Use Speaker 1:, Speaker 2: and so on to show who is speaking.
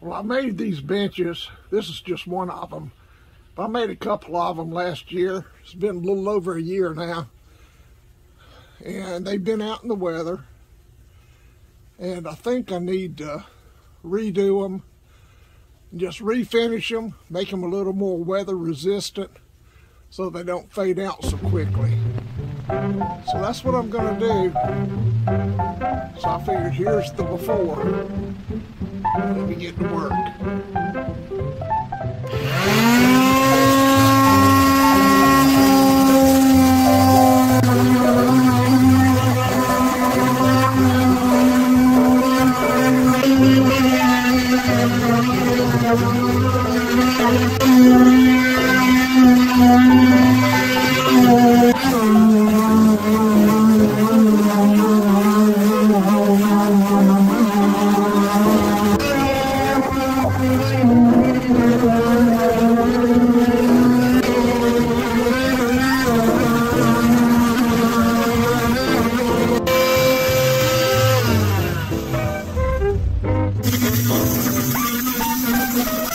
Speaker 1: Well, I made these benches. This is just one of them. I made a couple of them last year. It's been a little over a year now. And they've been out in the weather. And I think I need to redo them. Just refinish them, make them a little more weather resistant so they don't fade out so quickly. So that's what I'm going to do. So I figured here's the before. Let me get to work.